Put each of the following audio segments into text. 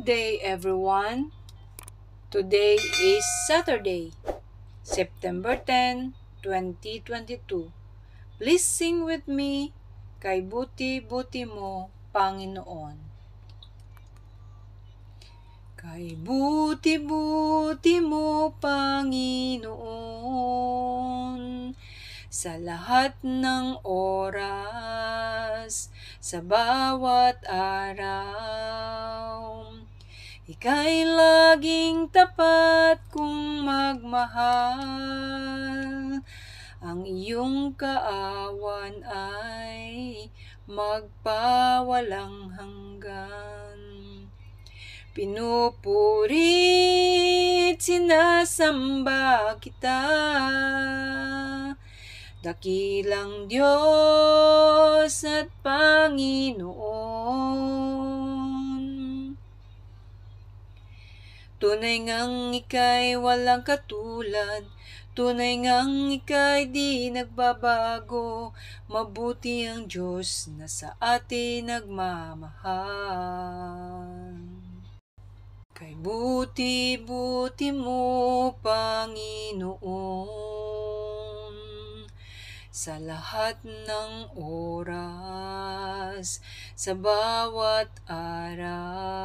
Day, everyone. Today is Saturday, September 10, 2022. Please sing with me, Kay buti-buti mo, Panginoon. Kay buti-buti mo, Panginoon, sa lahat ng oras, sa bawat araw. Ika'y laging tapat kung magmahal, ang iyong kaawan ay magpawalang hanggan. Pinupurit, sinasamba kita. Dakilang Diyos at Panginoon. Tunay ngang ika'y walang katulad, tunay ngang ika'y di nagbabago, mabuti ang Diyos na sa atin nagmamahal. Kay buti-buti mo, Panginoon, sa lahat ng oras, sa bawat araw.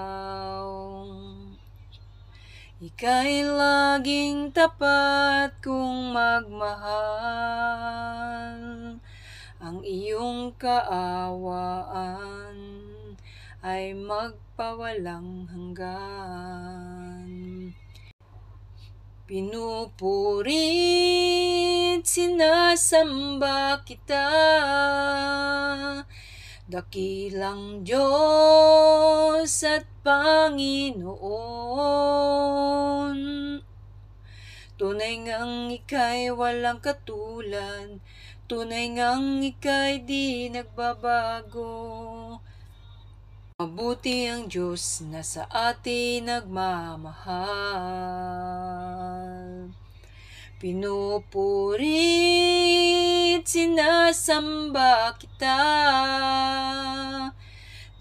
Ika'y laging tapat kung magmahal, ang iyong kaawaan ay mag pawalang hanggan. Pinupurit, sinasamba kita, dakilang Diyos at Panginoon. Tunay ngang ika'y walang katulad, tunay ngang ika'y di nagbabago. Mabuti ang Diyos na sa atin nagmamahal. Pinupurit, sinasamba kita.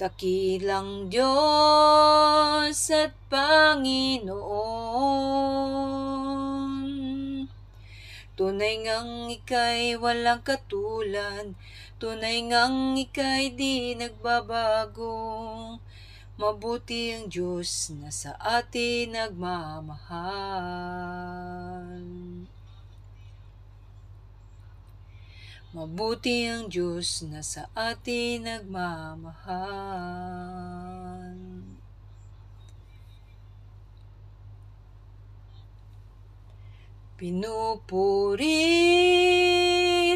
Dakilang Diyos at Panginoon. Tunay ngang ika'y walang katulad, Tunay ngang ika'y di nagbabago. Mabuti ang Diyos na sa atin nagmamahal. Mabuti ang Diyos na sa atin nagmamahal. Pinupurit,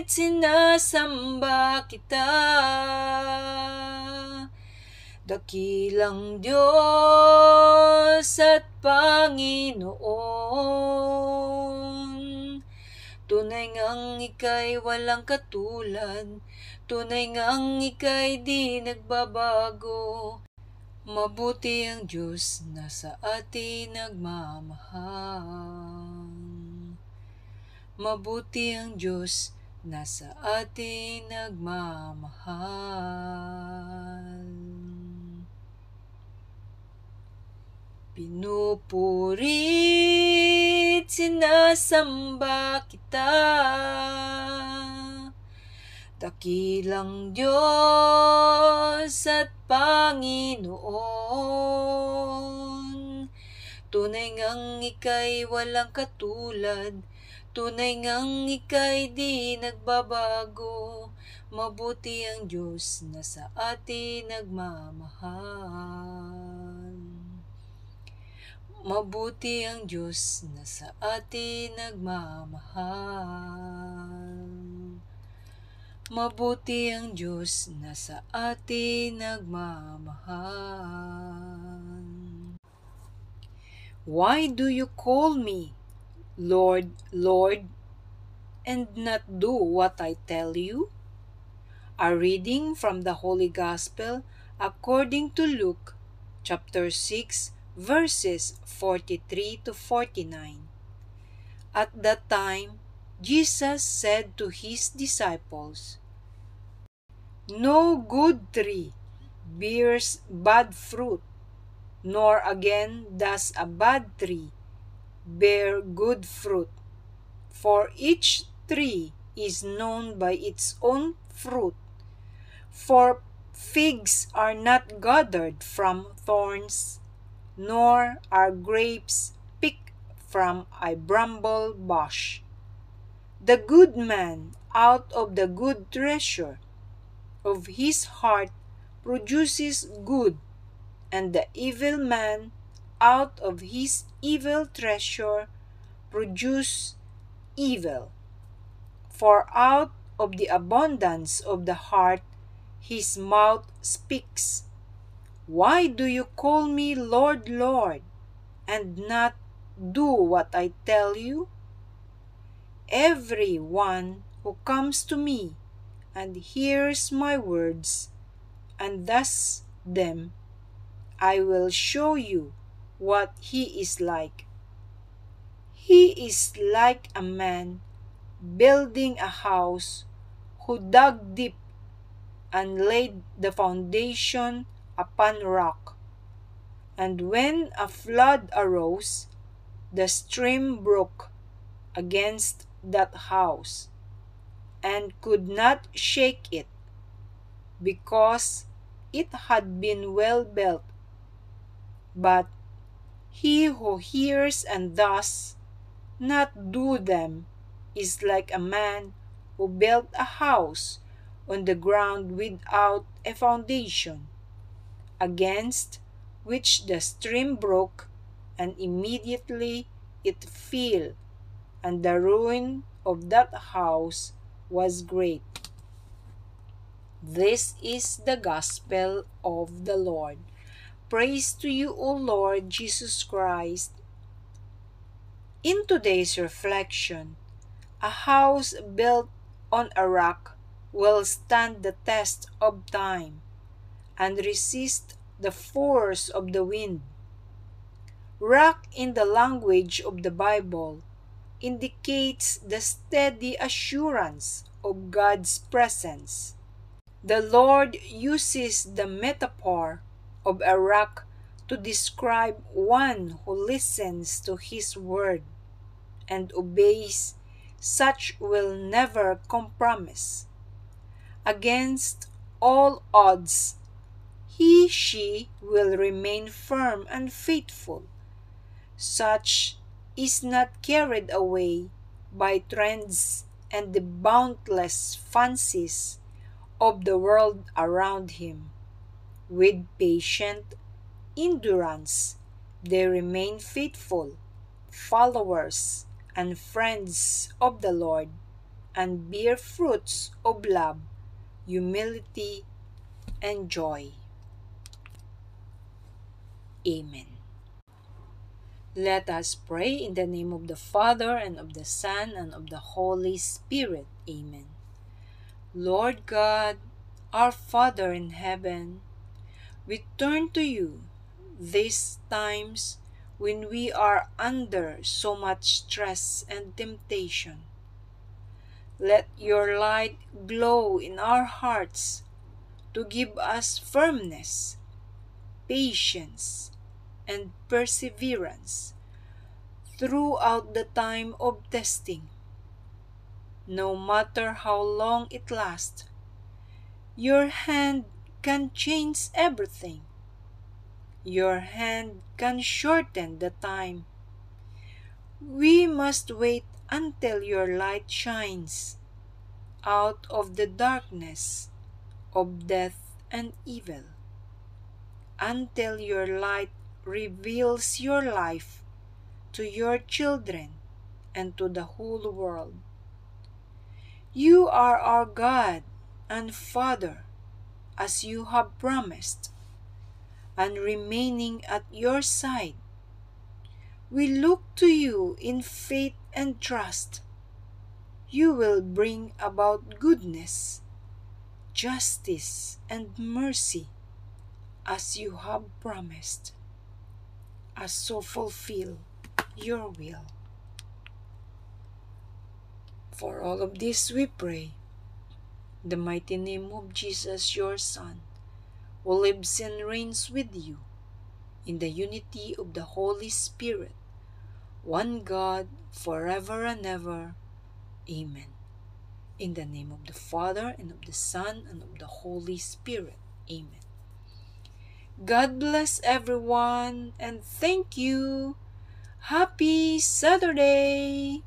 sinasamba kita. Dakilang Diyos at Panginoon. Ngang ika'y walang katulad, tunay ngang ika'y di nagbabago. Mabuti ang Diyos na sa atin nagmamahal. Mabuti ang Diyos na sa atin nagmamahal. Pinupurit, sinasamba kita. Dakilang Diyos at Panginoon. Tunay ngang ika'y walang katulad, Tunay ngang ika'y di nagbabago, mabuti ang Diyos na sa atin nagmamahal. Mabuti ang Diyos na sa atin nagmamahal. Mabuti ang Diyos na sa atin nagmamahal. Why do you call me Lord, Lord, and not do what I tell you? A reading from the Holy Gospel according to Luke chapter 6 verses 43 to 49. At that time, Jesus said to his disciples, No good tree bears bad fruit, nor again does a bad tree bear good fruit. For each tree is known by its own fruit. For figs are not gathered from thorns, nor are grapes picked from a bramble bush. The good man out of the good treasure of his heart produces good, and the evil man out of his evil treasure produces evil. For out of the abundance of the heart his mouth speaks. Why do you call me Lord, Lord, and not do what I tell you? Every one who comes to me and hears my words and does them, I will show you what he is like. He is like a man building a house who dug deep and laid the foundation upon rock. And when a flood arose, the stream broke against that house and could not shake it because it had been well built. But he who hears and does not do them is like a man who built a house on the ground without a foundation, against which the stream broke, and immediately it fell, and the ruin of that house was great. This is the gospel of the Lord. Praise to you, O Lord Jesus Christ. In today's reflection, a house built on a rock will stand the test of time and resist the force of the wind. Rock in the language of the Bible indicates the steady assurance of God's presence. The Lord uses the metaphor of a rock to describe one who listens to His word and obeys, such will never compromise. Against all odds, he she will remain firm and faithful. Such is not carried away by trends and the boundless fancies of the world around him. With patient endurance, they remain faithful, followers and friends of the Lord, and bear fruits of love, humility, and joy. Amen. Let us pray in the name of the Father, and of the Son, and of the Holy Spirit. Amen. Lord God, our Father in heaven, we turn to you these times when we are under so much stress and temptation. Let your light glow in our hearts to give us firmness, patience, and perseverance throughout the time of testing. No matter how long it lasts, your hand can change everything. Your hand can shorten the time. We must wait until your light shines out of the darkness of death and evil, until your light reveals your life to your children and to the whole world. You are our God and Father, as you have promised, and remaining at your side. We look to you in faith and trust. You will bring about goodness, justice, and mercy, as you have promised as so fulfill your will. For all of this we pray, the mighty name of Jesus, your Son, who lives and reigns with you in the unity of the Holy Spirit, one God, forever and ever. Amen. In the name of the Father, and of the Son, and of the Holy Spirit. Amen. God bless everyone, and thank you. Happy Saturday!